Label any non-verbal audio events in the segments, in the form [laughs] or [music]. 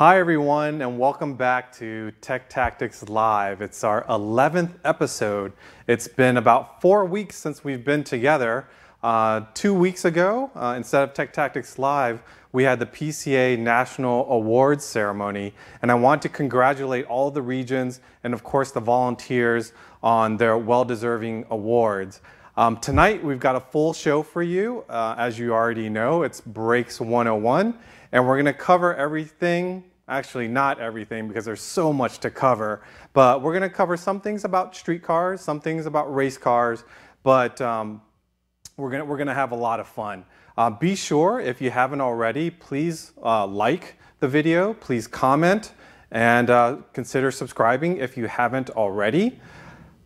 Hi, everyone, and welcome back to Tech Tactics Live. It's our 11th episode. It's been about four weeks since we've been together. Uh, two weeks ago, uh, instead of Tech Tactics Live, we had the PCA National Awards Ceremony, and I want to congratulate all the regions and, of course, the volunteers on their well deserving awards. Um, tonight, we've got a full show for you. Uh, as you already know, it's Brakes 101, and we're going to cover everything. Actually, not everything because there's so much to cover, but we're going to cover some things about street cars, some things about race cars, but um, we're going we're gonna have a lot of fun. Uh, be sure, if you haven't already, please uh, like the video, please comment, and uh, consider subscribing if you haven't already.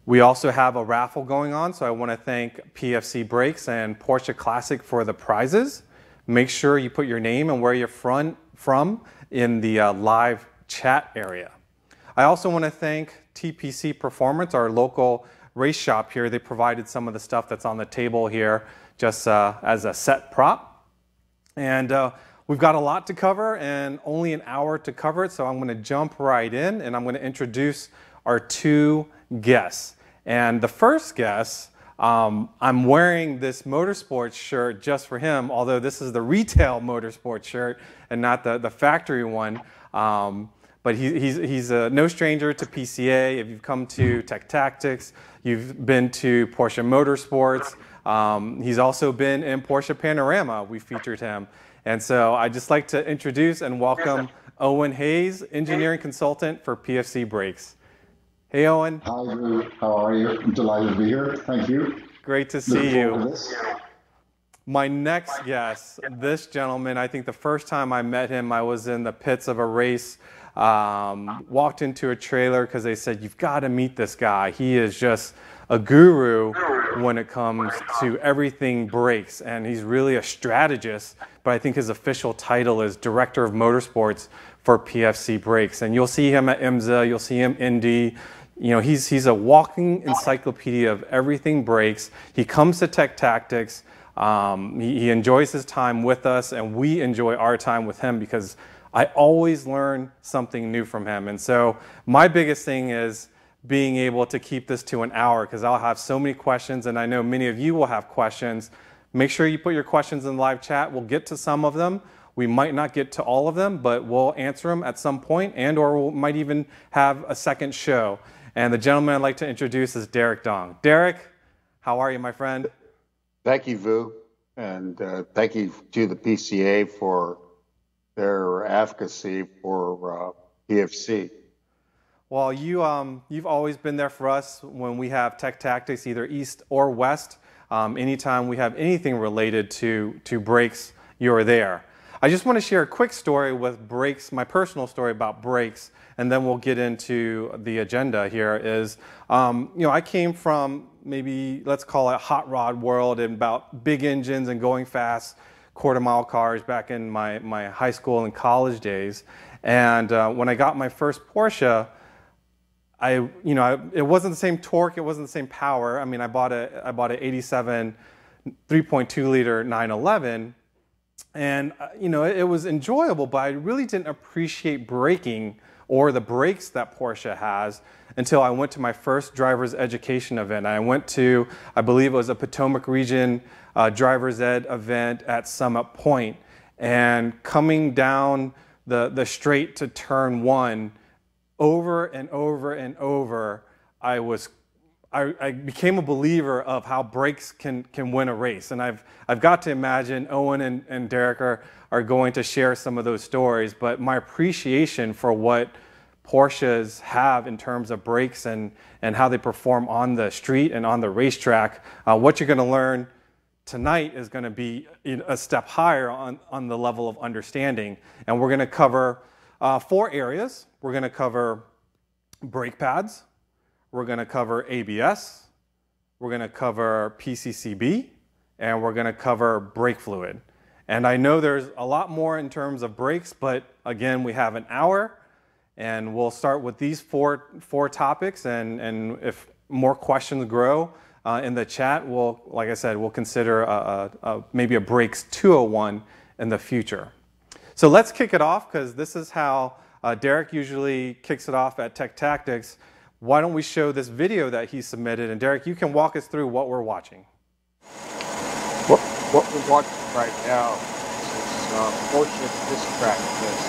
We also have a raffle going on, so I want to thank PFC Brakes and Porsche Classic for the prizes. Make sure you put your name and where you're from, from in the uh, live chat area. I also want to thank TPC Performance, our local race shop here. They provided some of the stuff that's on the table here just uh, as a set prop. And uh, we've got a lot to cover and only an hour to cover it, so I'm going to jump right in and I'm going to introduce our two guests. And the first guest, um, I'm wearing this motorsports shirt just for him, although this is the retail motorsports shirt and not the, the factory one. Um, but he, he's, he's a no stranger to PCA. If you've come to Tech Tactics, you've been to Porsche Motorsports. Um, he's also been in Porsche Panorama. We featured him. And so I'd just like to introduce and welcome Owen Hayes, engineering consultant for PFC Brakes. Hey, Owen. Hi, Drew. How are you? I'm delighted to be here. Thank you. Great to see you. My next guest, this gentleman, I think the first time I met him, I was in the pits of a race. Um, walked into a trailer because they said, You've got to meet this guy. He is just a guru when it comes to everything brakes, and he's really a strategist. But I think his official title is Director of Motorsports for PFC Brakes. And you'll see him at IMSA, you'll see him in Indy, you know, he's, he's a walking encyclopedia of everything brakes. He comes to Tech Tactics. Um, he, he enjoys his time with us, and we enjoy our time with him because I always learn something new from him. And so, my biggest thing is being able to keep this to an hour because I'll have so many questions, and I know many of you will have questions. Make sure you put your questions in the live chat. We'll get to some of them. We might not get to all of them, but we'll answer them at some point, and or we might even have a second show. And the gentleman I'd like to introduce is Derek Dong. Derek, how are you, my friend? Thank you, Vu. And uh, thank you to the PCA for their advocacy for uh, PFC. Well, you, um, you've always been there for us when we have tech tactics, either east or west. Um, anytime we have anything related to, to brakes, you're there. I just want to share a quick story with brakes, my personal story about brakes, and then we'll get into the agenda here. Is um, you know I came from maybe let's call it hot rod world and about big engines and going fast quarter mile cars back in my my high school and college days. And uh, when I got my first Porsche, I you know I, it wasn't the same torque, it wasn't the same power. I mean I bought a I bought an 87 3.2 liter 911 and, uh, you know, it, it was enjoyable, but I really didn't appreciate braking or the brakes that Porsche has until I went to my first driver's education event. I went to, I believe it was a Potomac Region uh, driver's ed event at Summit Point, and coming down the, the straight to turn one over and over and over, I was I, I, became a believer of how brakes can, can win a race. And I've, I've got to imagine Owen and, and Derek are, are going to share some of those stories. But my appreciation for what Porsches have in terms of brakes and, and how they perform on the street and on the racetrack, uh, what you're going to learn tonight is going to be a step higher on, on the level of understanding. And we're going to cover uh, four areas. We're going to cover brake pads, we're going to cover ABS, we're going to cover PCCB, and we're going to cover brake fluid. And I know there's a lot more in terms of brakes, but again, we have an hour, and we'll start with these four, four topics. And, and if more questions grow uh, in the chat, we'll, like I said, we'll consider a, a, a, maybe a brakes 201 in the future. So let's kick it off because this is how Uh, Derek usually kicks it off at Tech Tactics. Why don't we show this video that he submitted? And Derek, you can walk us through what we're watching. What, what we're watching right now is uh, track test.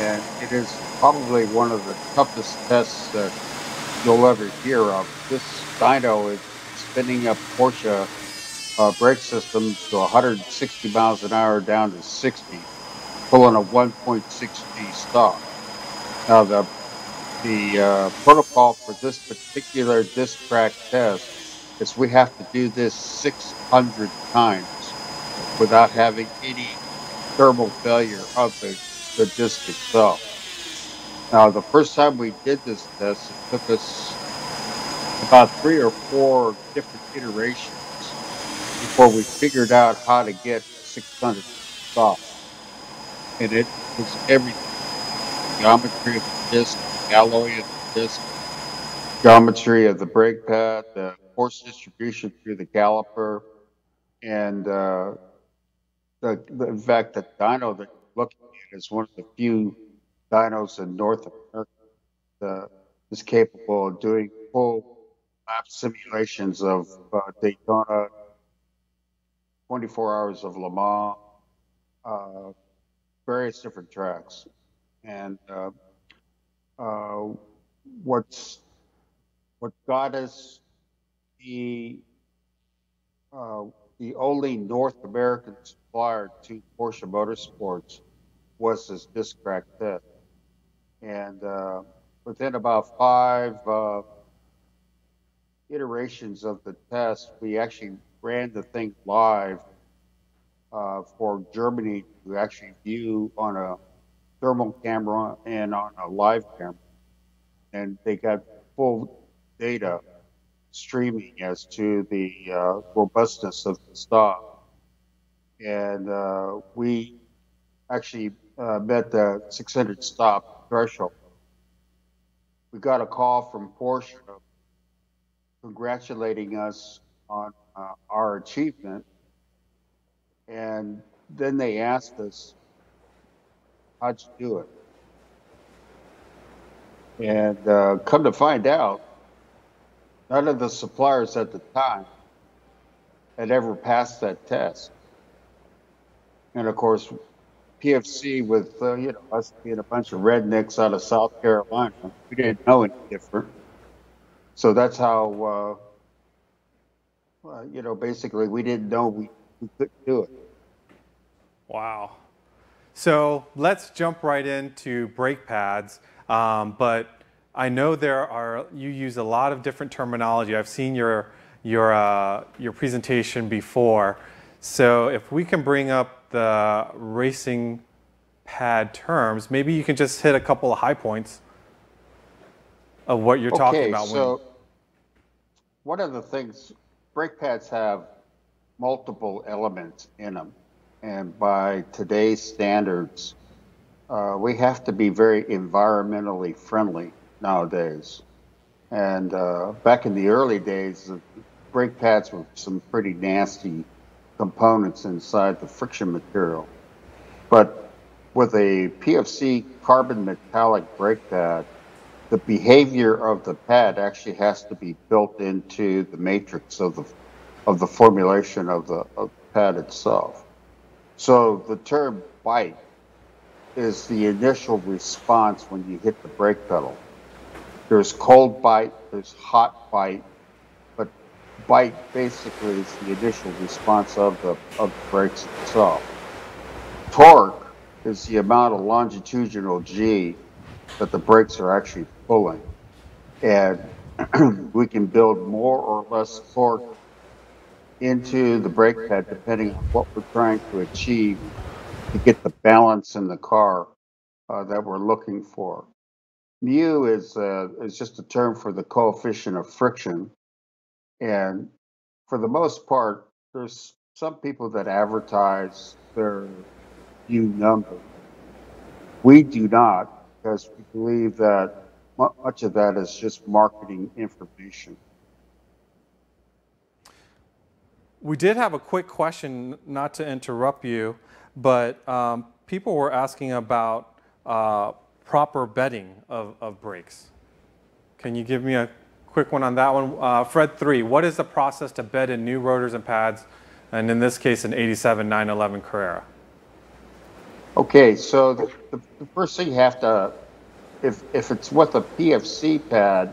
And it is probably one of the toughest tests that you'll ever hear of. This dyno is spinning up Porsche uh, brake system to 160 miles an hour down to 60, pulling a 1.6G stock. Now the the uh, protocol for this particular disc track test is we have to do this 600 times without having any thermal failure of the, the disc itself. Now, the first time we did this test, it took us about three or four different iterations before we figured out how to get 600 stop. And it was everything. Geometry of the disc, alloy of the disc, geometry of the brake pad, the force distribution through the caliper, and uh, the, the, in fact, the dyno that you're looking at is one of the few dynos in North America that is capable of doing full lap simulations of uh, Daytona, 24 hours of Le Mans, uh, various different tracks. And uh, what's what got us the uh, the only North American supplier to Porsche Motorsports was this disc track test. And uh, within about five uh, iterations of the test, we actually ran the thing live uh, for Germany to actually view on a thermal camera and on a live camera. And they got full data streaming as to the uh, robustness of the stock. And uh, we actually uh, met the 600 stop threshold. We got a call from Porsche congratulating us on uh, our achievement. And then they asked us, how'd you do it? And uh, come to find out, none of the suppliers at the time had ever passed that test. And of course, PFC with uh, you know us being a bunch of rednecks out of South Carolina, we didn't know any different. So that's how uh, uh, you know basically we didn't know we, we couldn't do it. Wow. So let's jump right into brake pads. Um, but I know there are you use a lot of different terminology. I've seen your your uh, your presentation before. So if we can bring up the racing pad terms, maybe you can just hit a couple of high points of what you're talking Okay, about. so one of the things, brake pads have multiple elements in them. And by today's standards, uh, we have to be very environmentally friendly nowadays. And uh, back in the early days, the brake pads were some pretty nasty components inside the friction material. But with a PFC carbon metallic brake pad, the behavior of the pad actually has to be built into the matrix of the of the formulation of the, of the pad itself. So the term bite is the initial response when you hit the brake pedal. There's cold bite, there's hot bite, but bite basically is the initial response of the of the brakes itself. Torque is the amount of longitudinal G that the brakes are actually pulling. And [clears throat] we can build more or less torque into the brake pad depending on what we're trying to achieve to get the balance in the car uh, that we're looking for. Mu is uh, is just a term for the coefficient of friction, and for the most part, there's some people that advertise their mu number. We do not, because we believe that much of that is just marketing information. We did have a quick question, not to interrupt you, but um, people were asking about uh, proper bedding of, of brakes? Can you give me a quick one on that one? Uh, Fred 3, what is the process to bed in new rotors and pads, and in this case, an 87 911 Carrera? Okay, so the, the, first thing you have to, if, if it's with a PFC pad,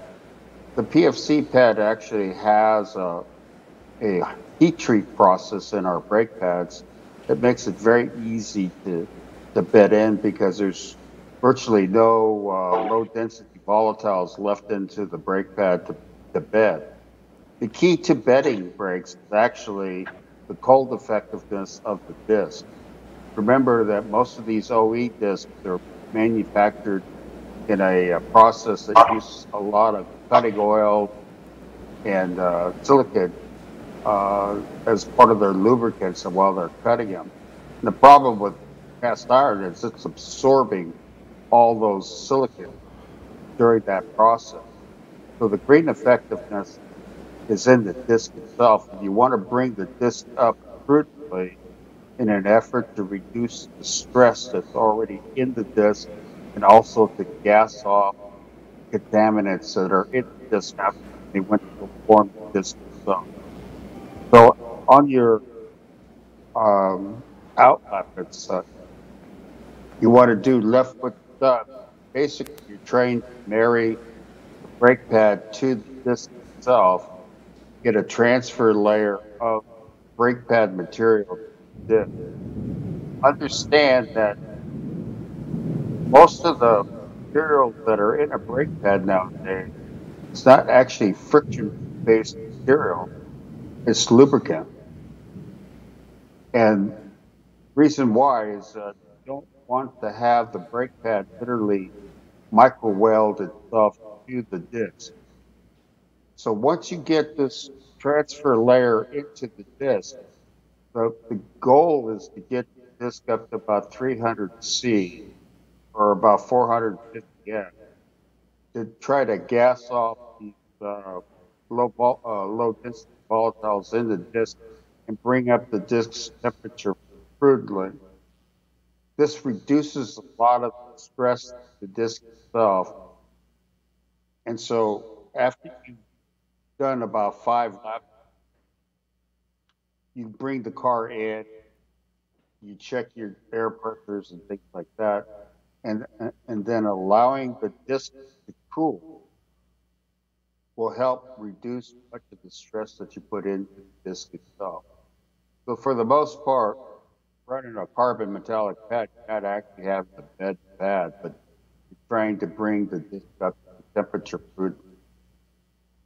the PFC pad actually has a, a heat treat process in our brake pads that makes it very easy to, to bed in because there's virtually no uh, low density volatiles left into the brake pad to, to bed. The key to bedding brakes is actually the cold effectiveness of the disc. Remember that most of these OE discs are manufactured in a, a process that uses a lot of cutting oil and uh, silicate uh, as part of their lubricants while they're cutting them. And the problem with cast iron is it's absorbing all those silicate during that process. So the green effectiveness is in the disc itself. And you want to bring the disc up prudently in an effort to reduce the stress that's already in the disc and also to gas off contaminants that are in the disc after they went to form the disc itself. So on your um, out lap, uh, you want to do left foot done. Basically, you train the brake pad to this itself, get a transfer layer of brake pad material. Understand that most of the materials that are in a brake pad nowadays, it's not actually friction-based material it's lubricant. And reason why is uh, don't want to have the brake pad literally micro weld itself to the disc. So once you get this transfer layer into the disc, the, the goal is to get the disc up to about 300 C or about 450 N to try to gas off these uh, low, uh, low density volatiles in the disk and bring up the disk's temperature prudently. This reduces a lot of stress to the disk itself. And so after you've done about five laps, you bring the car in, you check your air pressures and things like that, and, and then allowing the disk to cool will help reduce much of the stress that you put into the disc itself. So for the most part, running a carbon metallic pad, you not actually have the bed pad, but you're trying to bring the disc up to temperature prudently.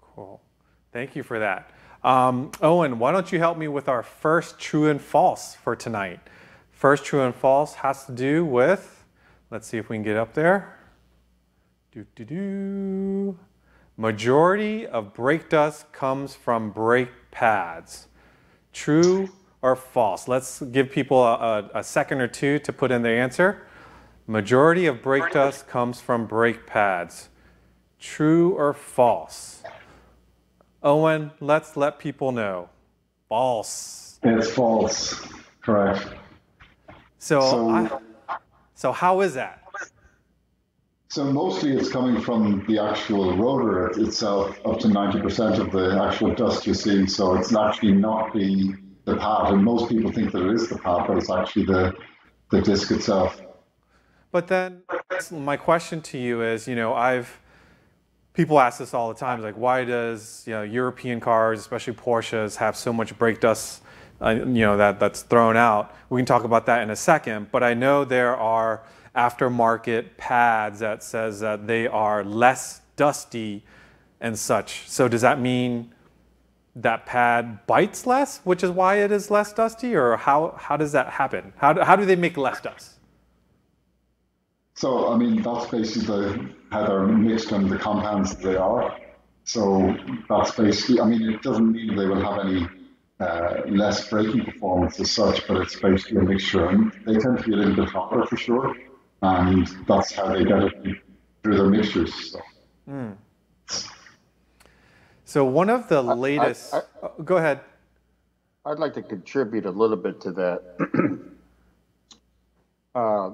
Cool. Thank you for that. Um, Owen, why don't you help me with our first true and false for tonight? First true and false has to do with, let's see if we can get up there. Do, do, do. Majority of brake dust comes from brake pads. True or false? Let's give people a, a, a second or two to put in the answer. Majority of brake dust comes from brake pads. True or false? Owen, let's let people know. False. It's false. Correct. So, so, I, so how is that? So mostly it's coming from the actual rotor itself, up to 90% of the actual dust you're seeing. So it's actually not the, the pad. And most people think that it is the pad, but it's actually the, the disc itself. But then my question to you is, you know, I've, people ask this all the time, like why does, you know, European cars, especially Porsches, have so much brake dust, uh, you know, that, that's thrown out? We can talk about that in a second, but I know there are, aftermarket pads that says that they are less dusty and such. So does that mean that pad bites less, which is why it is less dusty, or how, how does that happen? How do, how do they make less dust? So, I mean, that's basically how they're mixed and the compounds that they are. So that's basically, I mean, it doesn't mean they will have any uh, less braking performance as such, but it's basically a mixture. And they tend to be a little bit hotter for sure and that's how they get it through their mixtures. So. Mm. so one of the latest. I, I, oh, go ahead. I'd like to contribute a little bit to that. [clears throat] uh,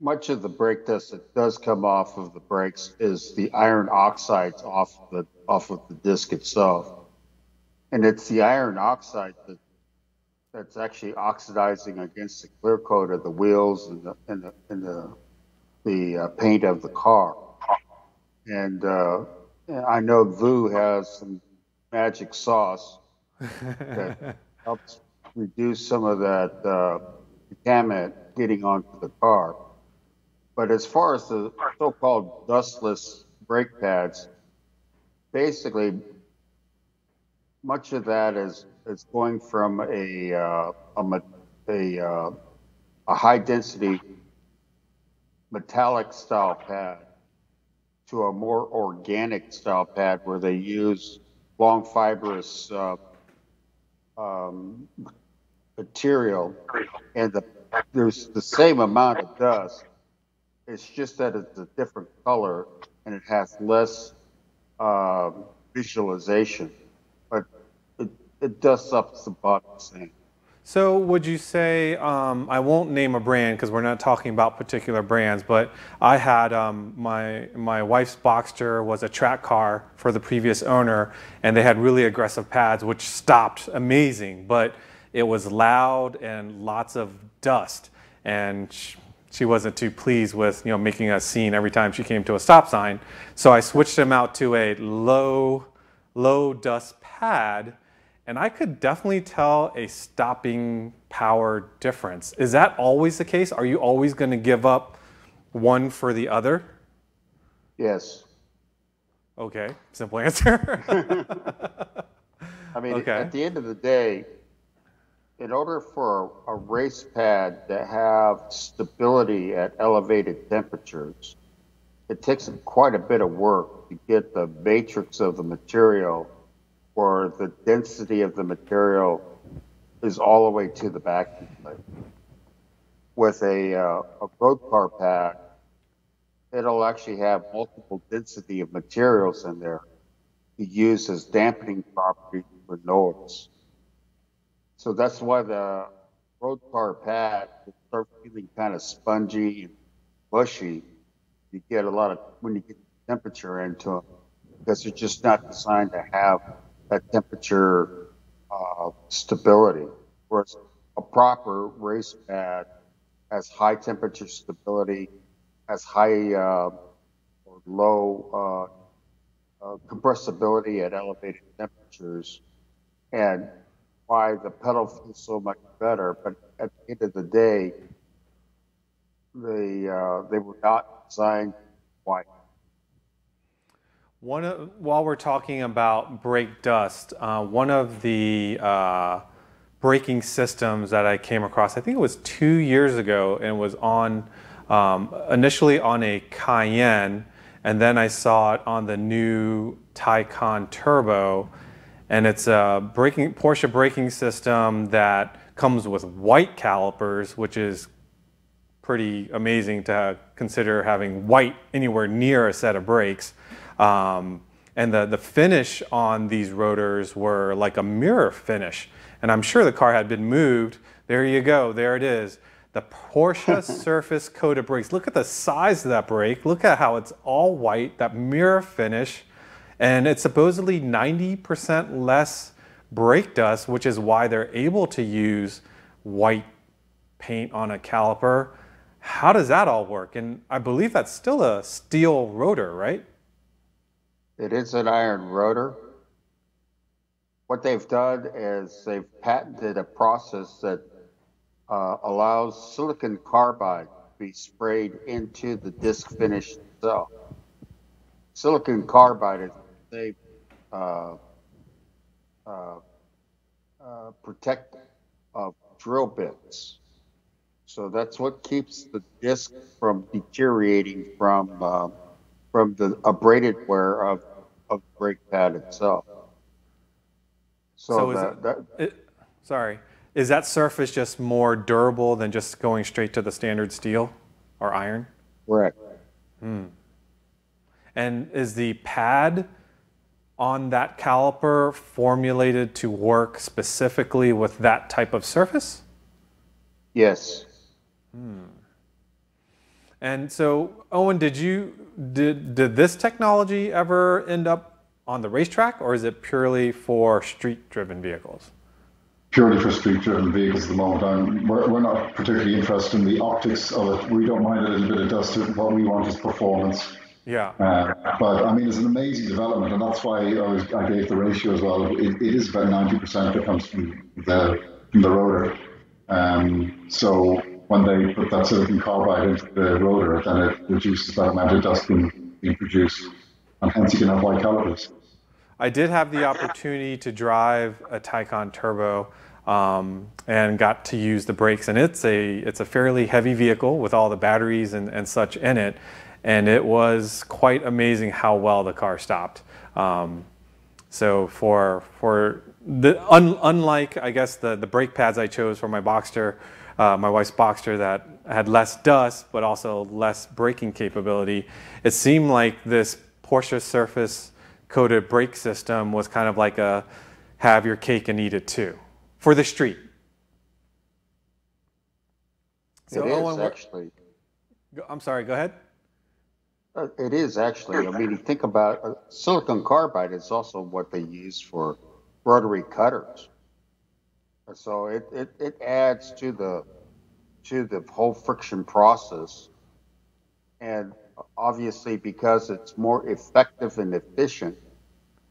much of the brake dust that does come off of the brakes is the iron oxides off the off of the disc itself, and it's the iron oxide that that's actually oxidizing against the clear coat of the wheels and the and the and the, the uh, paint of the car. And uh, I know Vu has some magic sauce that [laughs] helps reduce some of that uh, contaminant getting onto the car. But as far as the so-called dustless brake pads, basically, much of that is is going from a uh, a a, uh, a high density metallic style pad to a more organic style pad where they use long fibrous uh, um, material, and the, there's the same amount of dust. It's just that it's a different color and it has less uh, visualization, it, dusts up the same. So would you say, um, I won't name a brand because we're not talking about particular brands, but I had um, my, my wife's Boxster was a track car for the previous owner and they had really aggressive pads which stopped amazing, but it was loud and lots of dust and she wasn't too pleased with you know making a scene every time she came to a stop sign. So I switched them out to a low, low dust pad and I could definitely tell a stopping power difference. Is that always the case? Are you always going to give up one for the other? Yes. Okay, simple answer. [laughs] I mean, okay. at the end of the day, in order for a race pad to have stability at elevated temperatures, it takes quite a bit of work to get the matrix of the material or the density of the material is all the way to the back. With a, uh, a road car pad, it'll actually have multiple density of materials in there to use as dampening property for noise. So that's why the road car pad will start feeling kind of spongy and mushy. You get a lot of when you get temperature into them because they're just not designed to have that temperature uh, stability. Whereas a proper race pad has high temperature stability, has high uh, or low uh, uh compressibility at elevated temperatures, and why the pedal feels so much better. But at the end of the day, they uh, they were not designed white. One of, while we're talking about brake dust, uh, one of the uh, braking systems that I came across, I think it was two years ago, and was on um, initially on a Cayenne, and then I saw it on the new Taycan Turbo and it's a braking Porsche braking system that comes with white calipers, which is pretty amazing to consider having white anywhere near a set of brakes. Um, and the, the finish on these rotors were like a mirror finish. And I'm sure the car had been moved. There you go, there it is. The Porsche [laughs] surface coated brakes. Look at the size of that brake. Look at how it's all white, that mirror finish. And it's supposedly 90% less brake dust, which is why they're able to use white paint on a caliper. How does that all work? And I believe that's still a steel rotor, right? It is an iron rotor. What they've done is they've patented a process that uh, allows silicon carbide to be sprayed into the disc finish itself. Silicon carbide is they uh, uh, uh, protect of drill bits. So that's what keeps the disc from deteriorating from uh, from the abraded wear of of the brake pad itself. So, so that, that it, sorry, is that surface just more durable than just going straight to the standard steel or iron? Correct. Hmm. And is the pad on that caliper formulated to work specifically with that type of surface? Yes. Hmm. And so, Owen, did you did did this technology ever end up on the racetrack, or is it purely for street-driven vehicles? Purely for street-driven vehicles at the moment. I'm, we're, we're not particularly interested in the optics of it. We don't mind a little bit of dust. What we want is performance. Yeah. Uh, but I mean, it's an amazing development, and that's why I, was, I gave the ratio as well. It, it is about ninety percent that comes from the from the rotor. Um, so when they put that silicon carbide into the rotor, then it reduces that amount of dust being, being produced, and hence you can have white calipers. I did have the opportunity to drive a Taycan Turbo. Um, and got to use the brakes, and it's a it's a fairly heavy vehicle with all the batteries and, and such in it and it was quite amazing how well the car stopped. Um, so for for the un, unlike I guess the the brake pads I chose for my Boxster, uh, my wife's Boxster that had less dust but also less braking capability, it seemed like this Porsche Surface coated brake system was kind of like a have your cake and eat it too for the street. So it is Owen, actually. I'm sorry. Go ahead. Uh, it is actually. I mean, you think about uh, silicon carbide is also what they use for rotary cutters. So it, it, it adds to the to the whole friction process. And obviously, because it's more effective and efficient,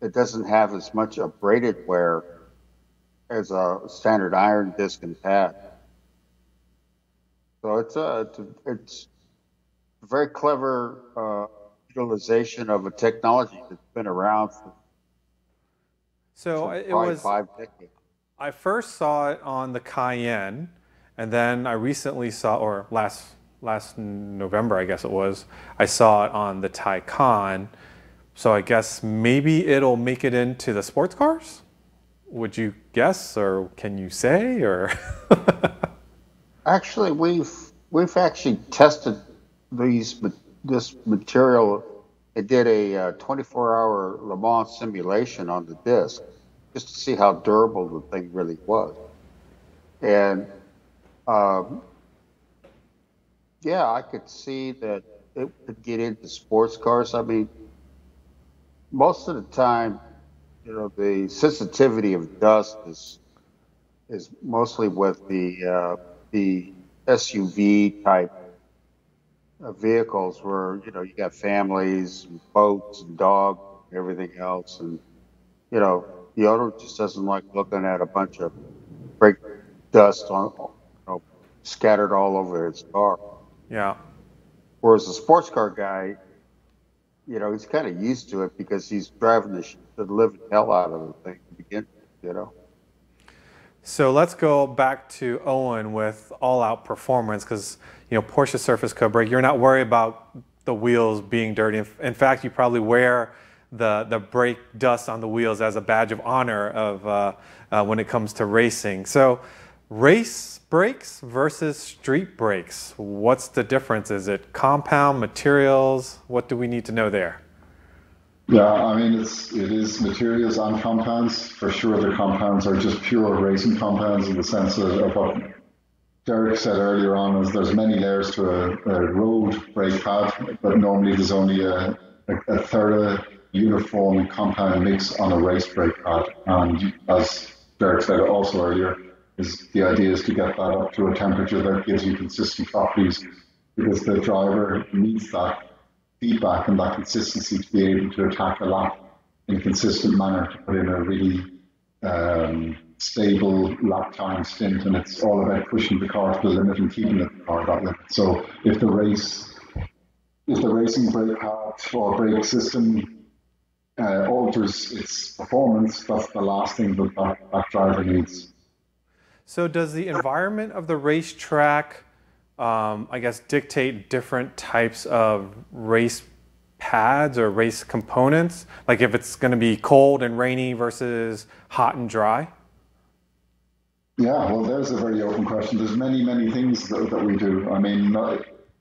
it doesn't have as much abraded wear as a standard iron disc and pad. So it's a it's, it's very clever uh, utilization of a technology that's been around for so it was five decades. I first saw it on the Cayenne, and then I recently saw, or last last November, I guess it was, I saw it on the Taycan. So I guess maybe it'll make it into the sports cars. Would you guess, or can you say, or? [laughs] actually, we've we've actually tested these this material. It did a 24-hour uh, Le Mans simulation on the disc just to see how durable the thing really was. And um, yeah, I could see that it could get into sports cars. I mean, most of the time, you know, the sensitivity of dust is is mostly with the uh, the SUV type vehicles where you know you got families, and boats, and dog, and everything else, and you know the owner just doesn't like looking at a bunch of brake dust on you know scattered all over his car. Yeah. Whereas the sports car guy, you know, he's kind of used to it because he's driving the, the living hell out of the thing to begin with, you know. So let's go back to Owen with all-out performance because you know Porsche Surface Coated Brake. You're not worried about the wheels being dirty. In fact, you probably wear the the brake dust on the wheels as a badge of honor of uh, uh, when it comes to racing. So, race brakes versus street brakes. What's the difference? Is it compound materials? What do we need to know there? Yeah, I mean it's it is materials and compounds. For sure the compounds are just pure racing compounds in the sense of, of what Derek said earlier on is there's many layers to a, a road brake pad, but normally there's only a, a, a third of uniform compound mix on a race brake pad. And as Derek said also earlier, is the idea is to get that up to a temperature that gives you consistent properties because the driver needs that feedback and that consistency to be able to attack a lap in a consistent manner to put in a really um, stable lap time stint. And it's all about pushing the car to the limit and keeping the car that limit. So if the race, if the racing brake pad or brake system uh, alters its performance, that's the last thing that, that that driver needs. So does the environment of the racetrack um, I guess, dictate different types of race pads or race components? Like if it's going to be cold and rainy versus hot and dry? Yeah, well, there's a very open question. There's many, many things that, that we do. I mean,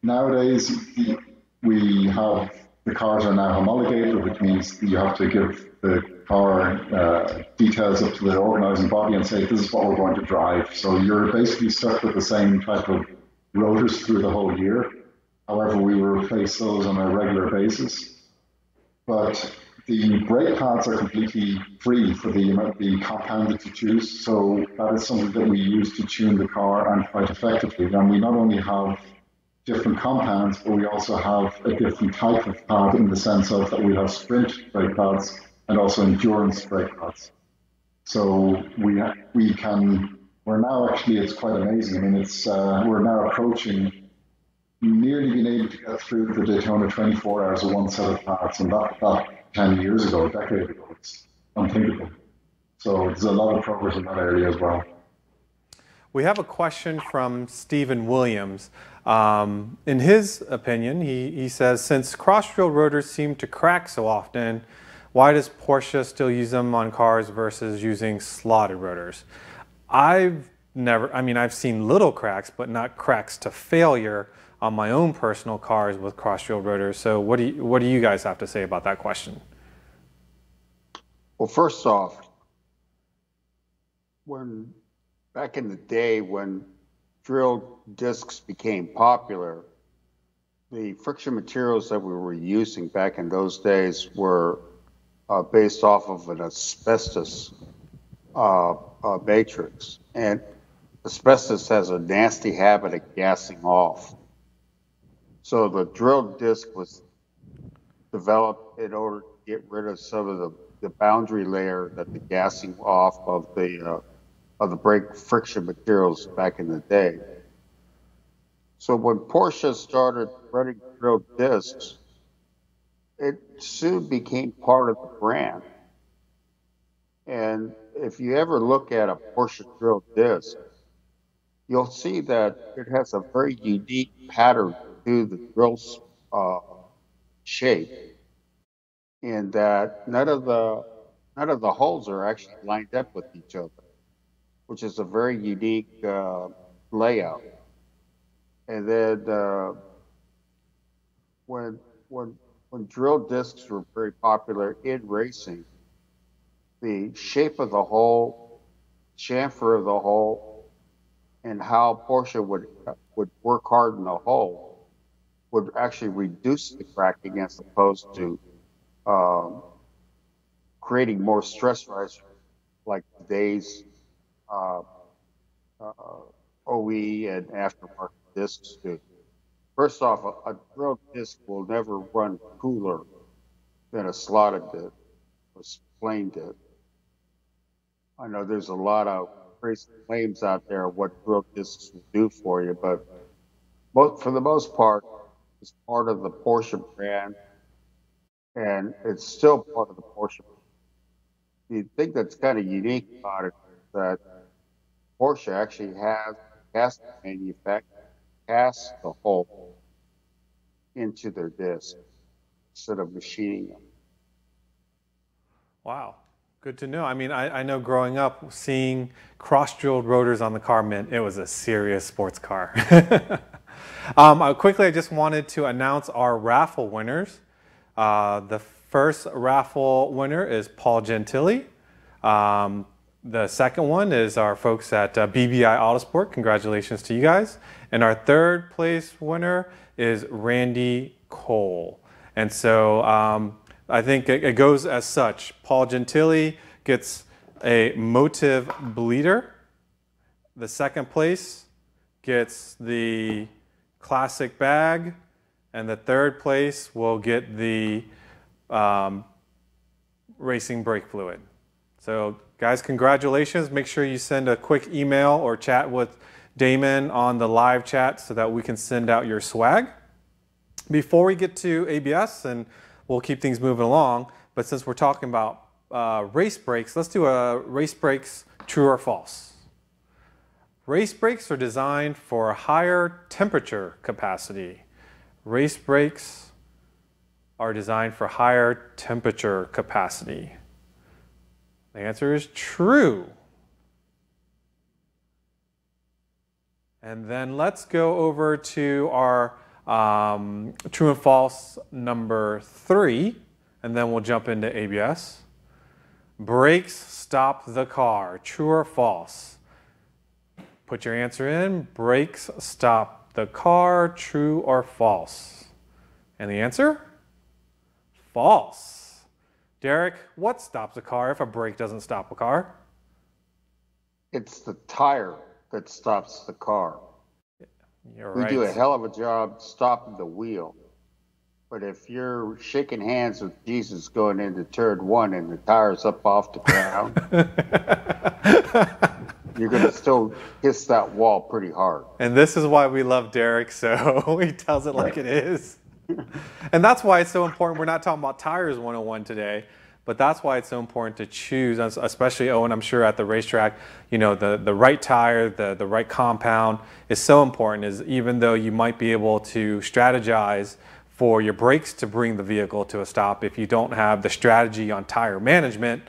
nowadays we have the cars are now homologated, which means you have to give the car uh, details up to the organising body and say this is what we're going to drive. So you're basically stuck with the same type of rotors through the whole year. However, we replace those on a regular basis. But the brake pads are completely free for the, the compound that you choose. So that is something that we use to tune the car and quite effectively. And we not only have different compounds, but we also have a different type of pad in the sense of that we have sprint brake pads and also endurance brake pads. So we we can we're now actually it's quite amazing. I mean it's uh, we're now approaching nearly being able to get through the Daytona 24 hours of one set of pads, and that that 10 years ago, a decade ago, it's unthinkable. So there's a lot of progress in that area as well. We have a question from Stephen Williams. Um, in his opinion, he, he says, since cross-drilled rotors seem to crack so often, why does Porsche still use them on cars versus using slotted rotors? I've never, I mean, I've seen little cracks, but not cracks to failure on my own personal cars with cross-drilled rotors. So what do you, what do you guys have to say about that question? Well, first off, when back in the day when drill discs became popular, the friction materials that we were using back in those days were uh, based off of an asbestos uh, uh, matrix. And asbestos has a nasty habit of gassing off. So the drill disc was developed in order to get rid of some of the, the boundary layer that the gassing off of the uh, of the brake friction materials back in the day. So when Porsche started running drilled discs, it soon became part of the brand. And if you ever look at a Porsche drilled disc, you'll see that it has a very unique pattern to the drill uh, shape, in that none of the none of the holes are actually lined up with each other which is a very unique uh, layout. And then uh, when when when drill discs were very popular in racing, the shape of the hole, chamfer of the hole, and how Porsche would would work hard in the hole would actually reduce the cracking as opposed to um, creating more stress rise like today's uh, uh, OE and aftermarket discs do. First off, a, a drilled disc will never run cooler than a slotted disc or plain disc. I know there's a lot of crazy claims out there of what drilled discs will do for you, but most, for the most part, it's part of the Porsche brand, and it's still part of the Porsche. The thing that's kind of unique about it is that Porsche actually has cast manufacturer cast the hole into their disc instead of machining them. Wow. Good to know. I mean, I, I know growing up, seeing cross-drilled rotors on the car meant it was a serious sports car. [laughs] um, uh, quickly, I just wanted to announce our raffle winners. Uh, the first raffle winner is Paul Gentili. Um, the second one is our folks at uh, BBI Autosport. Congratulations to you guys. And our third place winner is Randy Cole. And so um, I think it, it, goes as such. Paul Gentili gets a motive bleeder. The second place gets the classic bag. And the third place will get the um, racing brake fluid. So Guys, congratulations. Make sure you send a quick email or chat with Damon on the live chat so that we can send out your swag. Before we get to ABS, and we'll keep things moving along, but since we're talking about uh, race brakes, let's do a race brakes true or false. Race brakes are designed for higher temperature capacity. Race brakes are designed for higher temperature capacity. The answer is true. And then let's go over to our um, true and false number three, and then we'll jump into ABS. Brakes stop the car. True or false? Put your answer in. Brakes stop the car, true or false? And the answer? False. Derek, what stops a car if a brake doesn't stop a car? It's the tire that stops the car. You're We right. do a hell of a job stopping the wheel. But if you're shaking hands with Jesus going into turn one and the tire's up off the ground, [laughs] you're going to still hiss that wall pretty hard. And this is why we love Derek so [laughs] he tells it like it is. And that's why it's so important. We're not talking about tires 101 today, but that's why it's so important to choose, especially Owen, I'm sure at the racetrack, you know, the, the right tire, the, the right compound is so important is even though you might be able to strategize for your brakes to bring the vehicle to a stop, if you don't have the strategy on tire management,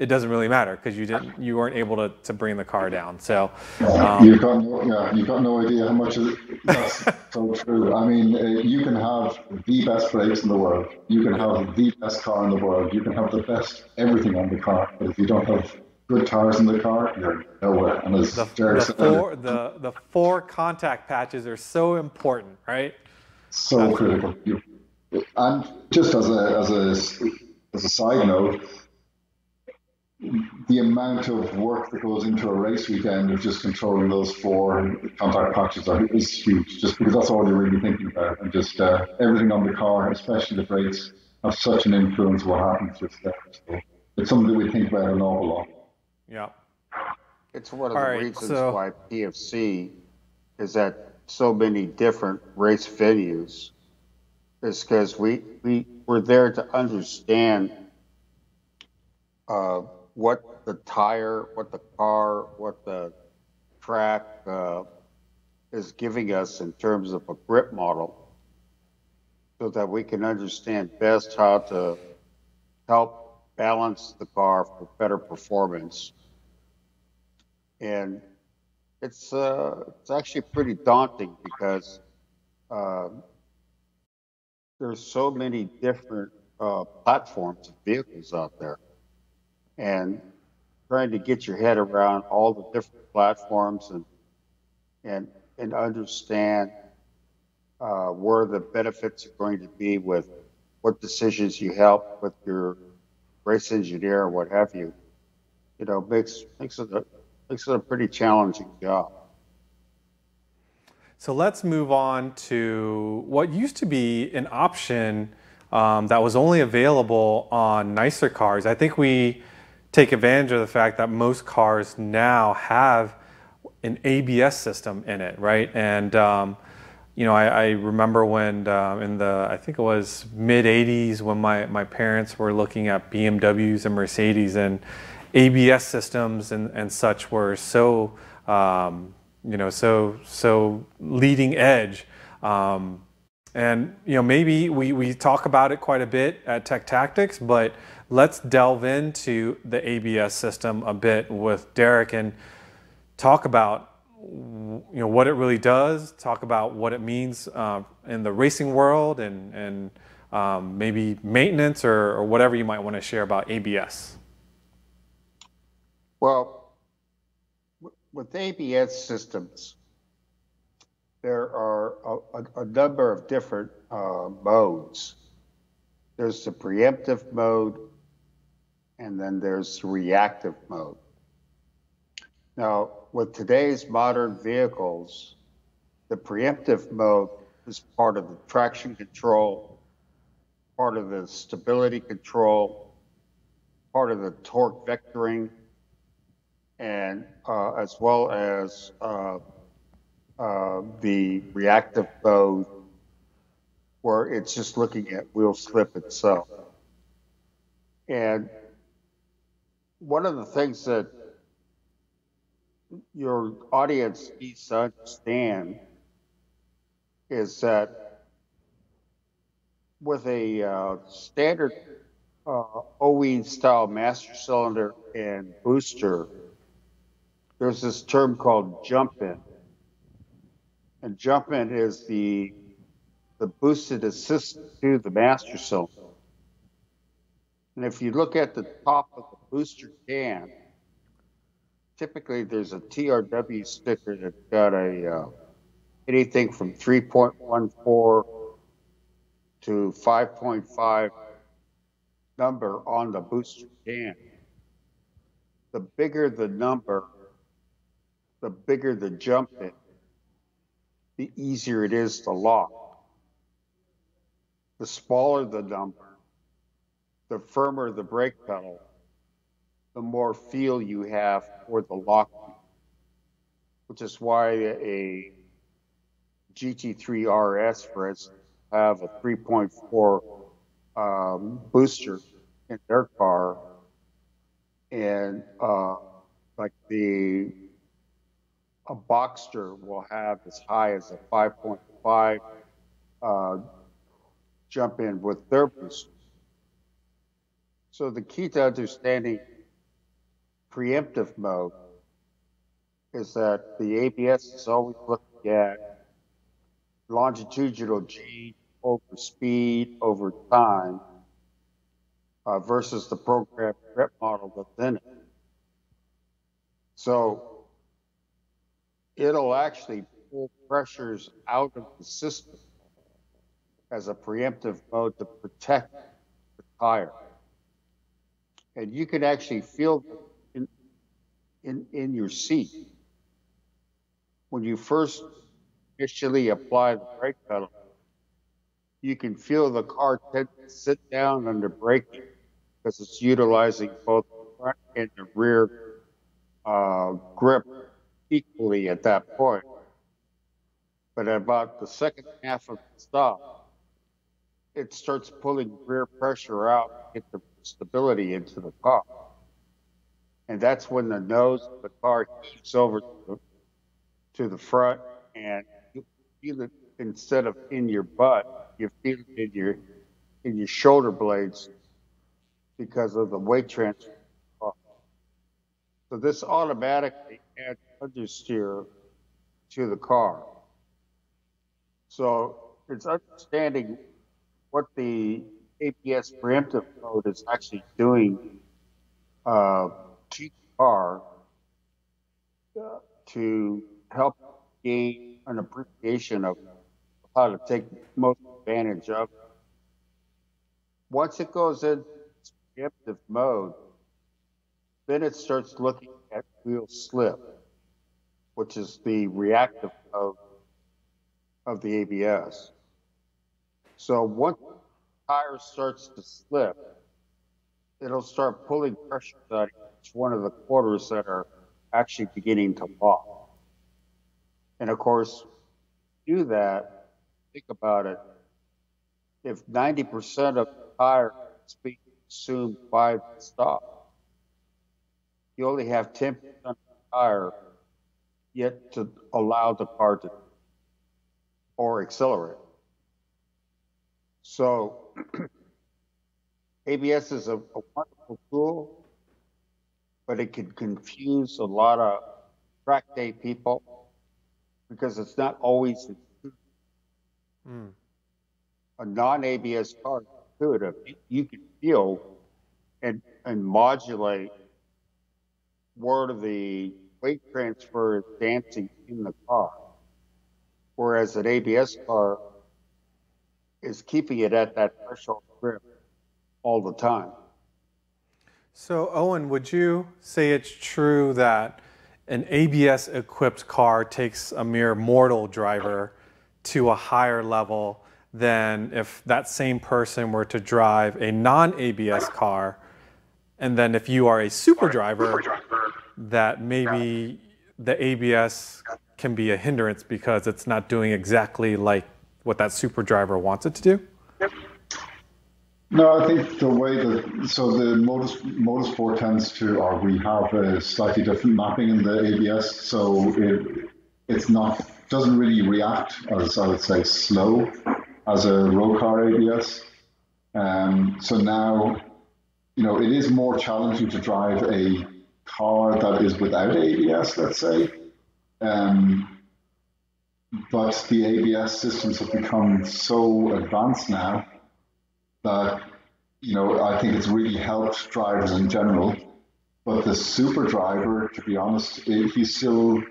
it doesn't really matter because you didn't you weren't able to, to bring the car down. So um, you've got no, yeah, you've got no idea how much of that's [laughs] so true. I mean, uh, you can have the best brakes in the world, you can have the best car in the world, you can have the best everything on the car, but if you don't have good tires in the car, you're nowhere. And as the, Jared the said, four the, the four contact patches are so important, right? so critical. And just as a as a as a side note, the amount of work that goes into a race weekend of just controlling those four contact patches are, is huge. Just because that's all you're really thinking about, and just uh, everything on the car, especially the brakes, have such an influence what happens with that. So it's something that we think about an awful lot. Yeah. It's one of All the right, reasons so- why PFC is at so many different race venues. Is because we, we, we're there to understand uh, what the tire, what the car, what the track uh, is giving us in terms of a grip model so that we can understand best how to help balance the car for better performance. And it's, uh, it's actually pretty daunting because uh, there's so many different uh, platforms of vehicles out there. And trying to get your head around all the different platforms and and and understand uh, where the benefits are going to be with what decisions you help with your race engineer or what have you, you know, makes makes it a makes it a pretty challenging job. So let's move on to what used to be an option um, that was only available on nicer cars. I think we take advantage of the fact that most cars now have an ABS system in it, right? And um, you know, I, I remember when uh, in the I think it was mid '80s when my my parents were looking at BMWs and Mercedes and ABS systems and, and such were so um, you know so so leading edge. Um, and you know maybe we, we talk about it quite a bit at Tech Tactics, but let's delve into the ABS system a bit with Derek and talk about you know what it really does. Talk about what it means uh, in the racing world and and um, maybe maintenance or, or whatever you might want to share about ABS. Well, with ABS systems, there are a, a, number of different uh, modes. There's the preemptive mode, and then there's reactive mode. Now, with today's modern vehicles, the preemptive mode is part of the traction control, part of the stability control, part of the torque vectoring, and uh, as well as uh, uh, the reactive mode, where it's just looking at wheel slip itself. And one of the things that your audience needs to understand is that with a uh, standard uh, OE style master cylinder and booster, there's this term called jump in. And jump in is the the boosted assist to the master cylinder. And if you look at the top of the booster can, typically there's a TRW sticker that's got a uh, anything from 3.14 to 5.5 number on the booster can. The bigger the number, the bigger the jump in, the easier it is to lock. The smaller the number, the firmer the brake pedal, the more feel you have for the lock, which is why a GT3 RS, for instance, have a 3.4 um, booster in their car, and uh, like the a Boxster will have as high as a 5.5 uh, jump in with their booster. So the key to understanding preemptive mode is that the ABS is always looking at longitudinal G over speed over time uh, versus the program grip model within it. So it'll actually pull pressures out of the system as a preemptive mode to protect the tire. And you can actually feel in, in, in your seat when you first initially apply the brake pedal, you can feel the car tend sit down under braking because it's utilizing both the front and the rear uh, grip equally at that point. But at about the second half of the stop, it starts pulling rear pressure out to get the stability into the car. And that's when the nose of the car heaves over to the, to the front and you feel it instead of in your butt, you feel it in your in your shoulder blades because of the weight transfer. So this automatically adds understeer to the car. So it's understanding what the ABS preemptive mode is actually doing uh, car uh, to help gain an appreciation of how to take most advantage of. Once it goes into preemptive mode, then it starts looking at wheel slip, which is the reactive mode of the ABS. So once the tire starts to slip, it'll start pulling pressure out of each one of the quarters that are actually beginning to lock. And of course, do that, think about it. If 90% of the tire is being consumed by the stop, you only have 10% of the tire yet to allow the car to or accelerate. So [clears throat] ABS is a, a, wonderful tool, but it could confuse a lot of track day people because it's not always mm. a non-ABS car intuitive. You, you can feel and and modulate where the weight transfer is dancing in the car, whereas an ABS car is keeping it at that threshold grip all the time. So, Owen, would you say it's true that an ABS equipped car takes a mere mortal driver to a higher level than if that same person were to drive a non ABS car? And then if you are a super driver, that maybe the ABS can be a hindrance because it's not doing exactly like what that super driver wants it to do? No, I think the way that so the modus, motorsport tends to, or we have a slightly different mapping in the ABS, so it it's not doesn't really react as I would say slow as a road car ABS. Um, so now, you know, it is more challenging to drive a car that is without ABS, let's say. Um, but the ABS systems have become so advanced now that you know I think it's really helped drivers in general. But the super driver, to be honest, he's still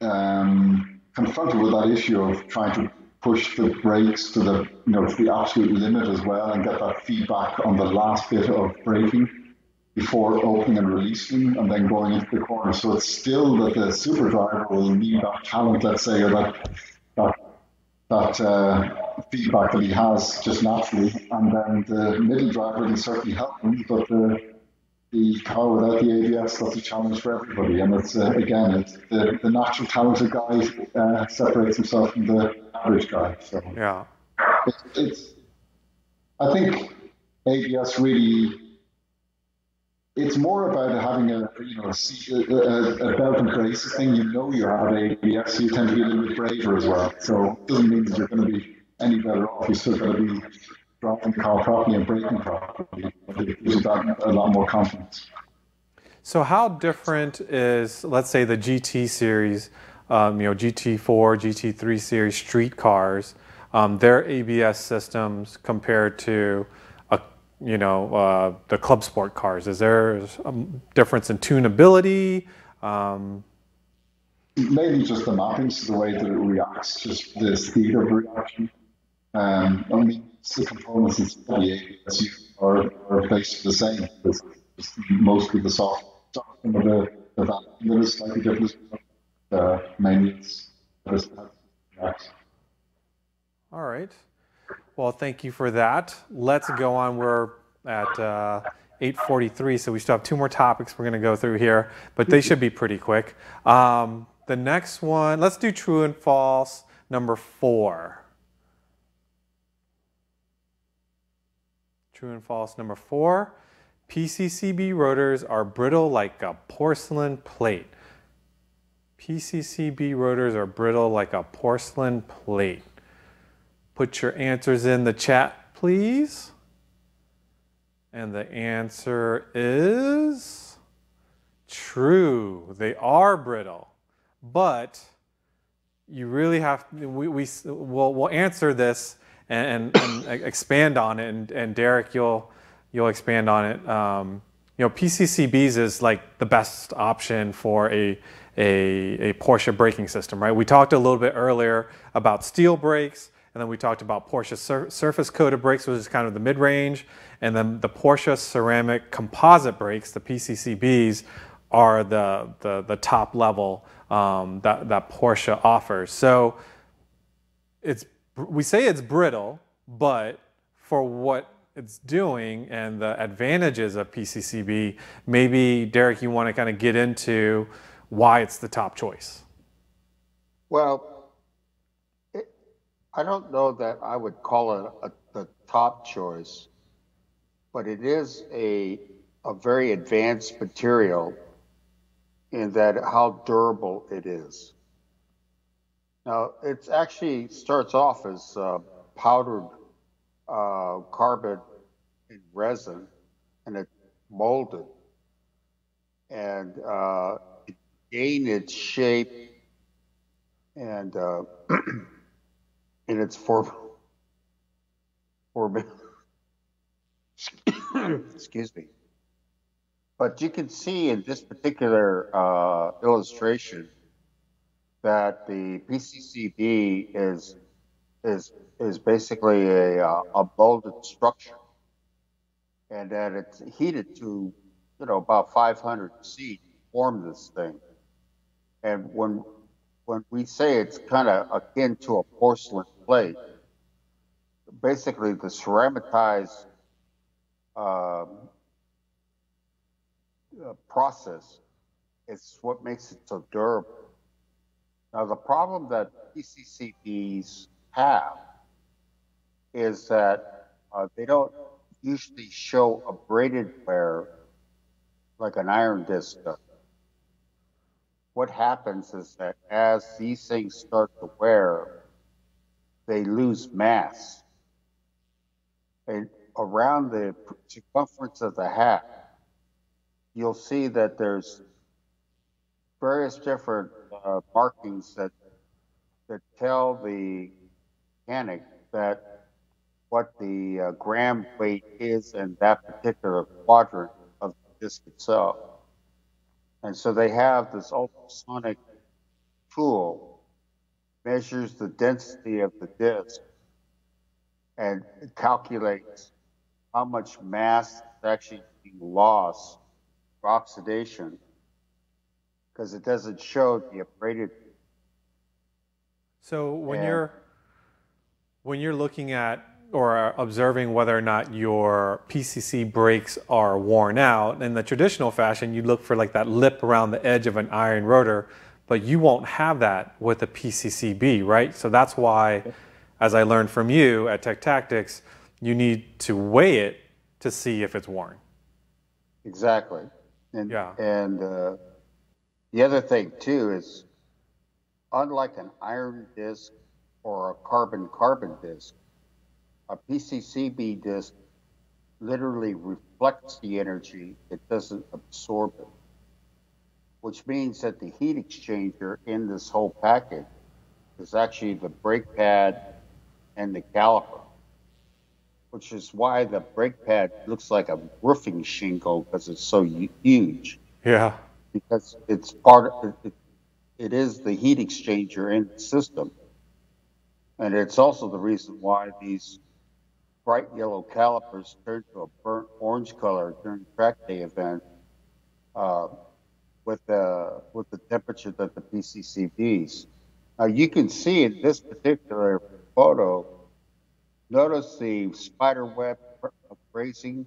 um, confronted with that issue of trying to push the brakes to the you know to the absolute limit as well and get that feedback on the last bit of braking before opening and releasing and then going into the corner. So it's still that the super driver will need that talent, let's say, or that that that uh, feedback that he has just naturally, and then the middle driver can certainly help him, but the the car without the ABS, that's a challenge for everybody. And it's uh, again, it's the, the natural talented guy uh, separates himself from the average guy. So yeah, it's, it's I think ABS really. It's more about having a you know a, a, a belt and braces thing. You know you have ABS, so you tend to be a little bit braver as well. So it doesn't mean that you're going to be any better off. You still got to be driving the car properly and braking properly. It gives you that a lot more confidence. So how different is, let's say, the GT series, um, you know, GT4, GT3 series street cars, um, their ABS systems compared to, a, you know, uh, the club sport cars? Is there a difference in tunability? Um, Maybe just the mappings, the way that it reacts, just the speed of reaction. Um, mean, the ABS are, are basically the same. It's, it's mostly the soft, some of the, the value that is slightly different. Uh, mainly it's All right. Well, thank you for that. Let's go on. We're at uh, 8:43, so we still have two more topics we're going to go through here, but they should be pretty quick. Um, the next one, let's do true and false number four. True and false. Number four, PCCB rotors are brittle like a porcelain plate. PCCB rotors are brittle like a porcelain plate. Put your answers in the chat, please. And the answer is true. They are brittle, but you really have. We, we will we'll answer this and, and, and expand on it. And, and, Derek, you'll you'll expand on it. Um, you know, PCCBs is like the best option for a, a, a Porsche braking system, right? We talked a little bit earlier about steel brakes, and then we talked about Porsche sur surface coated brakes, which is kind of the mid range, and then the Porsche ceramic composite brakes, the PCCBs, are the the, the top level um, that that Porsche offers. So it's we say it's brittle, but for what it's doing and the advantages of PCCB, maybe Derek, you want to kind of get into why it's the top choice. Well, it, I don't know that I would call it a, the top choice, but it is a a very advanced material in that how durable it is. Now, it actually starts off as uh, powdered uh, carbon and resin, and it molded, and uh, it gained its shape and uh, [clears throat] in its form. form [coughs] excuse me. But you can see in this particular uh, illustration that the PCCB is is is basically a uh, a molded structure, and that it's heated to you know about 500 C to form this thing. And when when we say it's kind of akin to a porcelain plate, basically the ceramicized um, uh, process is what makes it so durable. Now, the problem that PCCBs have is that uh, they don't usually show abraded wear like an iron disc does. What happens is that as these things start to wear, they lose mass. And around the circumference of the hat, you'll see that there's various different uh, markings that that tell the mechanic that what the uh, gram weight is in that particular quadrant of the disc itself. And so they have this ultrasonic tool measures the density of the disk and calculates how much mass is actually being lost for oxidation because it doesn't show the abraded. So when And- you're when you're looking at or observing whether or not your PCC brakes are worn out, in the traditional fashion, you look for like that lip around the edge of an iron rotor, but you won't have that with a PCCB, right? So that's why, as I learned from you at Tech Tactics, you need to weigh it to see if it's worn. Exactly. And, Yeah. and uh, the other thing, too, is unlike an iron disk or a carbon carbon disk, a PCCB disk literally reflects the energy, it doesn't absorb it. Which means that the heat exchanger in this whole package is actually the brake pad and the caliper which is why the brake pad looks like a roofing shingle because it's so huge. Yeah. Because it's part of it, it is the heat exchanger in the system, and it's also the reason why these bright yellow calipers turn to a burnt orange color during track day event uh, with the with the temperature that the PCCBs. Now you can see in this particular photo Notice the spider web of grazing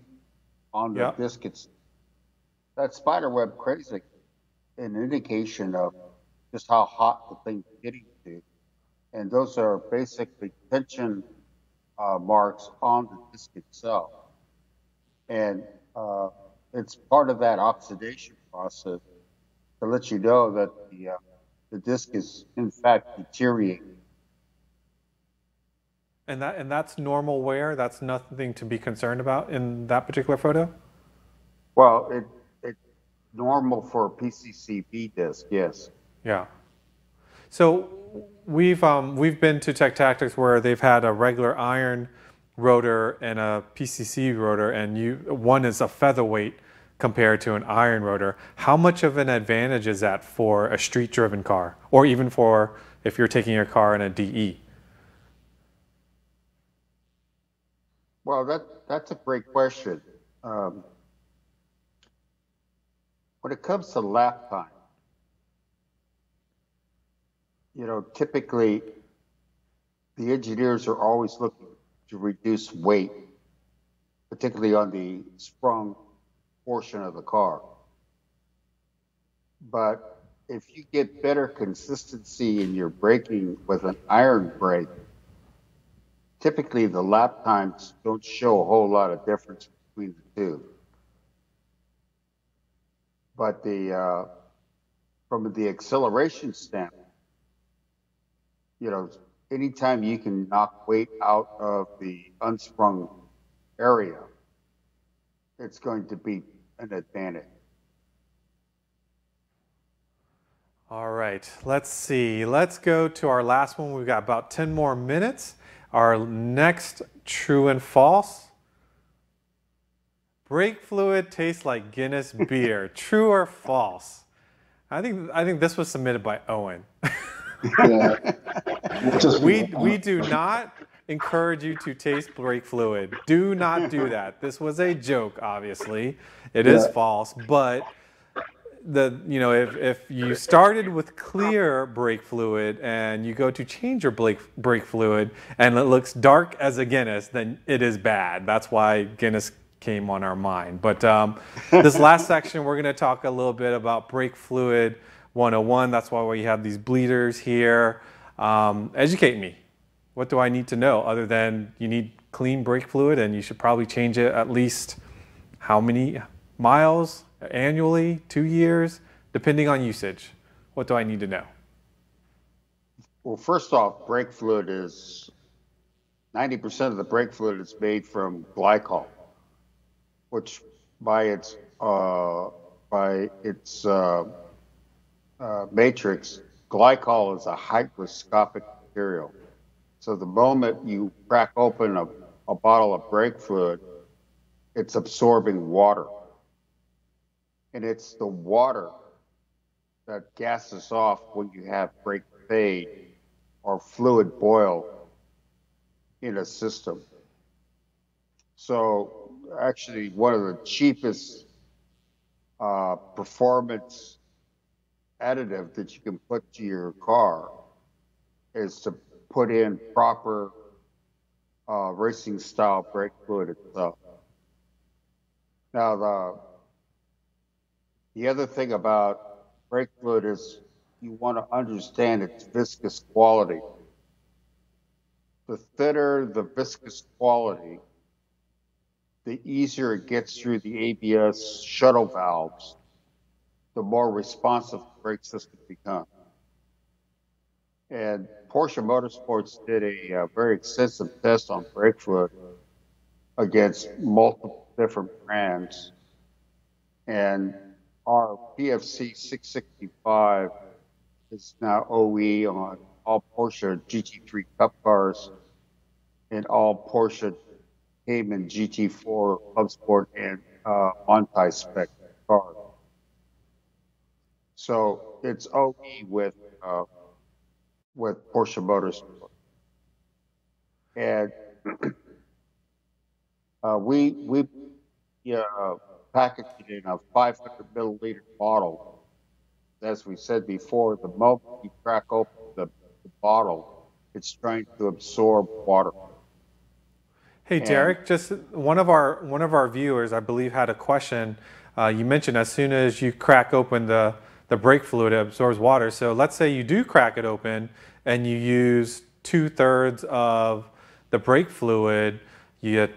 on the Yeah. disc. That spider web grazing, an indication of just how hot the thing's getting to. And those are basically tension uh, marks on the disc itself. And uh, it's part of that oxidation process to let you know that the, uh, the disc is in fact deteriorating. And that and that's normal wear. That's nothing to be concerned about in that particular photo. Well, it normal for a PCCB disk, yes. Yeah. So we've um, we've been to Tech Tactics where they've had a regular iron rotor and a PCC rotor, and you one is a featherweight compared to an iron rotor. How much of an advantage is that for a street-driven car, or even for if you're taking your car in a DE? Well, that that's a great question. Um, when it comes to lap time, you know, typically the engineers are always looking to reduce weight, particularly on the sprung portion of the car. But if you get better consistency in your braking with an iron brake, typically the lap times don't show a whole lot of difference between the two. But the uh, from the acceleration standpoint, you know, anytime you can knock weight out of the unsprung area, it's going to be an advantage. All right, let's see. Let's go to our last one. We've got about 10 more minutes. Our next true and false. Brake fluid tastes like Guinness beer. [laughs] true or false? I think I think this was submitted by Owen. Yeah. [laughs] We we do not encourage you to taste brake fluid. Do not do that. This was a joke, obviously. It is Yeah. false, but the you know if, if you started with clear brake fluid and you go to change your brake brake fluid and it looks dark as a Guinness, then it is bad. That's why Guinness came on our mind. But um, this last [laughs] section, we're going to talk a little bit about brake fluid 101. That's why we have these bleeders here. Um, educate me. What do I need to know other than you need clean brake fluid and you should probably change it at least how many miles annually, two years, depending on usage? What do I need to know? Well, first off, brake fluid is 90% of the brake fluid is made from glycol, which by its uh, by its uh, uh, matrix, glycol is a hygroscopic material. So the moment you crack open a, a bottle of brake fluid, it's absorbing water. And it's the water that gases off when you have brake fade or fluid boil in a system. So actually, one of the cheapest uh, performance additive that you can put to your car is to put in proper uh, racing style brake fluid itself. Now the the other thing about brake fluid is you want to understand its viscous quality. The thinner the viscous quality, the easier it gets through the ABS shuttle valves, the more responsive the brake system becomes. And Porsche Motorsports did a, uh, very extensive test on brake fluid against multiple different brands. And our PFC 665 is now OE on all Porsche GT3 Cup cars and all Porsche Cayman GT4 Club Sport and uh, Montai spec cars. So it's OE with uh, with Porsche Motorsport, and [clears throat] uh, we we yeah, packaged it in a 500 milliliter bottle. As we said before, the moment you crack open the, the bottle, it's trying to absorb water. Hey, Derek, just one of our one of our viewers, I believe, had a question. Uh, you mentioned as soon as you crack open the the brake fluid, it absorbs water. So let's say you do crack it open and you use two thirds of the brake fluid. You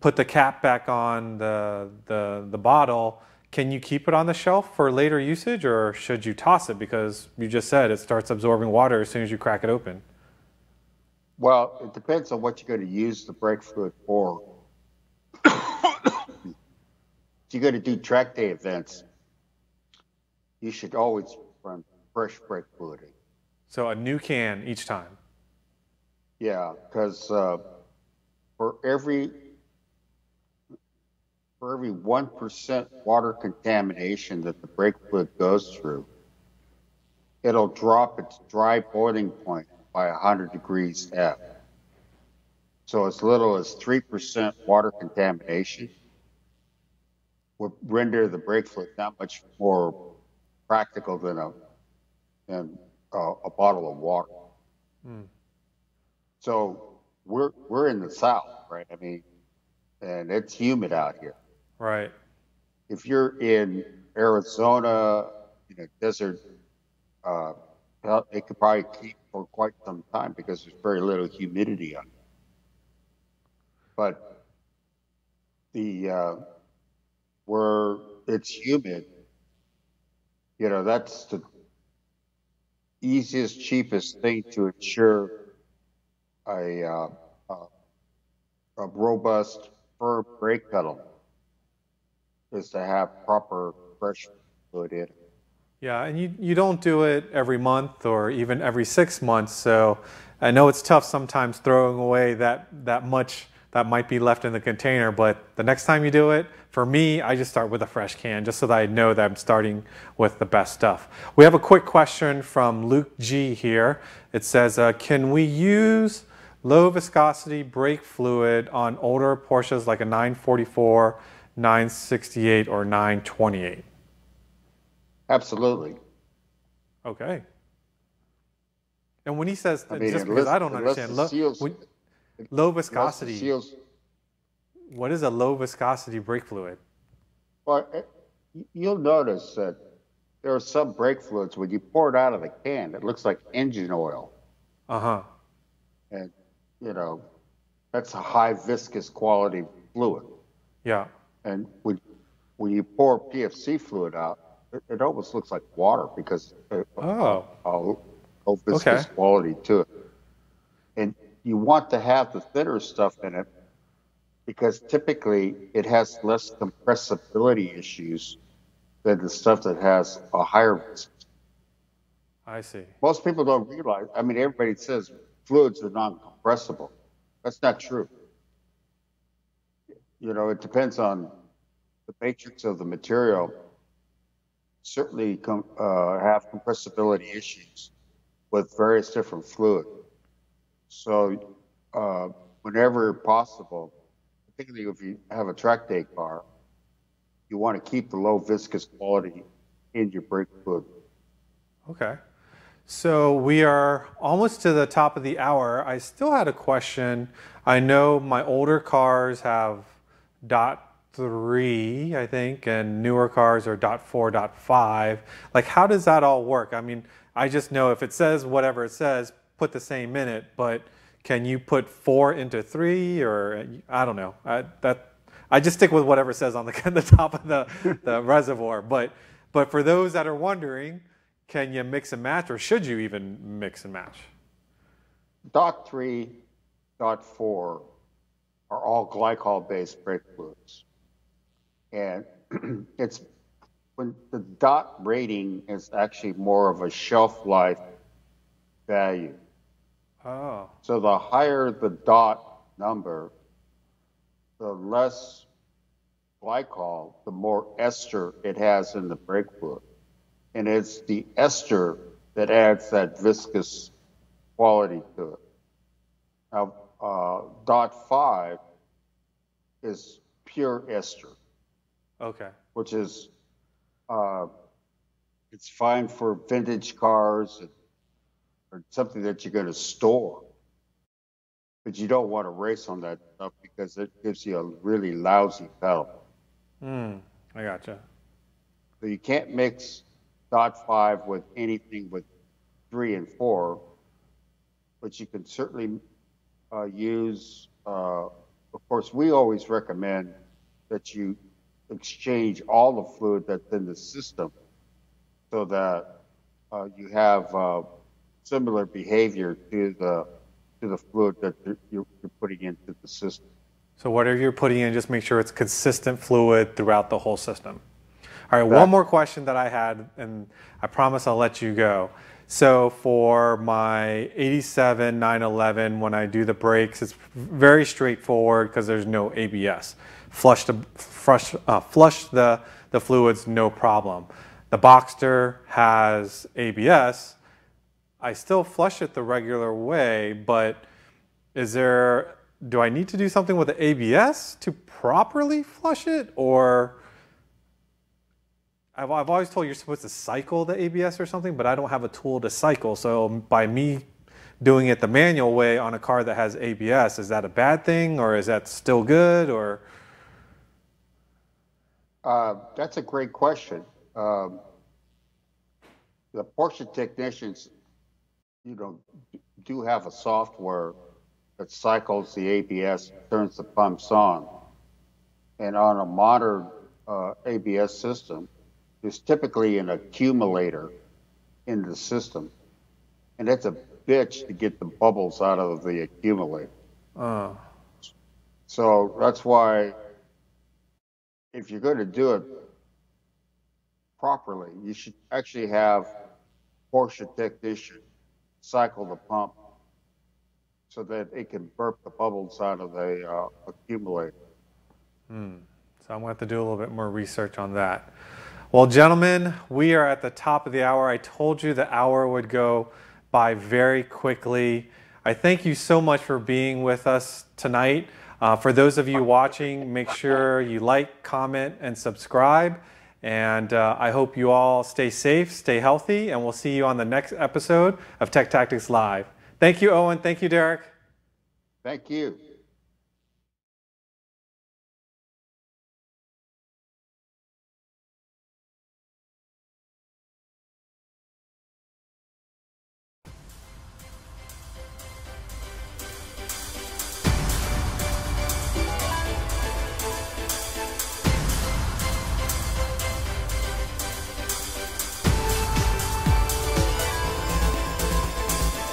put the cap back on the, the the bottle. Can you keep it on the shelf for later usage, or should you toss it because you just said it starts absorbing water as soon as you crack it open? Well, it depends on what you're going to use the brake fluid for. if you're going to do track day events, you should always run fresh brake fluid. in. So a new can each time. Yeah, because uh, for every for every one percent water contamination that the brake fluid goes through, it'll drop its dry boiling point by 100 degrees F. So as little as 3% water contamination would render the brake fluid that much more practical than a than a, a bottle of water. So we're we're in the south, right? I mean, and it's humid out here. Right. If you're in Arizona, in a desert, uh, it could probably keep for quite some time because there's very little humidity on it. But the uh, where it's humid, you know, that's the easiest, cheapest thing to ensure a, uh, a, a robust, firm brake pedal is to have proper fresh fluid in it. Yeah, and you, you don't do it every month or even every six months. So I know it's tough sometimes throwing away that, that much that might be left in the container, but the next time you do it, for me, I just start with a fresh can just so that I know that I'm starting with the best stuff. We have a quick question from Luke G here. It says, uh, Can we use low viscosity brake fluid on older Porsches like a 944, 968, or 928? Absolutely. Okay. And when he says, I mean, just because I don't understand, low, seals- when- low viscosity, Seals, what is a low viscosity brake fluid? well, you'll notice that there are some brake fluids when you pour it out of the can, it looks like engine oil. Uh huh. And, you know, that's a high viscous quality fluid. Yeah. And when, when you pour PFC fluid out, it, it almost looks like water because it, Oh. low viscous Okay. quality to it. And you want to have the thinner stuff in it because typically it has less compressibility issues than the stuff that has a higher viscosity. I see. Most people don't realize, I mean, everybody says fluids are non-compressible. That's not true. You know, it depends on the matrix of the material. Certainly com- uh, have compressibility issues with various different fluid. So, uh, whenever possible, particularly if you have a track day car, you want to keep the low viscous quality in your brake fluid. Okay. So we are almost to the top of the hour. I still had a question. I know my older cars have dot three, I think, and newer cars are dot four, dot five. Like, how does that all work? I mean, I just know if it says whatever it says, put the same in it, but can you put four into three or I don't know. I, that I just stick with whatever says on the, [laughs] the top of the, the [laughs] reservoir. But but for those that are wondering, can you mix and match, or should you even mix and match? Dot three, dot four are all glycol-based brake fluids, and [clears throat] it's when the dot rating is actually more of a shelf life value. Oh. So the higher the dot number, the less glycol, the more ester it has in the brake fluid. And it's the ester that adds that viscous quality to it. Now, uh, dot five is pure ester. Okay. Which is, uh, it's fine for vintage cars or something that you're going to store. But you don't want to race on that stuff because it gives you a really lousy pedal. Hmm, I gotcha. So you can't mix dot five with anything with three and four, but you can certainly uh, use. Uh, of course, we always recommend that you exchange all the fluid that's in the system, so that uh, you have uh, similar behavior to the to the fluid that you're, you're putting into the system. So whatever you're putting in, just make sure it's consistent fluid throughout the whole system. All right, one more question that I had, and I promise I'll let you go. So for my 87 911, when I do the brakes, it's very straightforward because there's no ABS. Flush the flush, uh, flush the the fluids, no problem. The Boxster has ABS. I still flush it the regular way, but is there do I need to do something with the ABS to properly flush it, or I've, I've always told you you're supposed to cycle the ABS or something, but I don't have a tool to cycle. So by me doing it the manual way on a car that has ABS, is that a bad thing, or is that still good, or? Uh, that's a great question. Um, the Porsche technicians, you know, do have a software that cycles the ABS, turns the pumps on. And on a modern uh, ABS system, there's typically an accumulator in the system. And it's a bitch to get the bubbles out of the accumulator. Oh. So that's why if you're going to do it properly, you should actually have Porsche technician cycle the pump so that it can burp the bubbles out of the uh, accumulator. Hmm. So I'm going to have to do a little bit more research on that. Well, gentlemen, we are at the top of the hour. I told you the hour would go by very quickly. I thank you so much for being with us tonight. Uh, for those of you watching, make sure you like, comment, and subscribe. And uh, I hope you all stay safe, stay healthy, and we'll see you on the next episode of Tech Tactics Live. Thank you, Owen. Thank you, Derek. Thank you.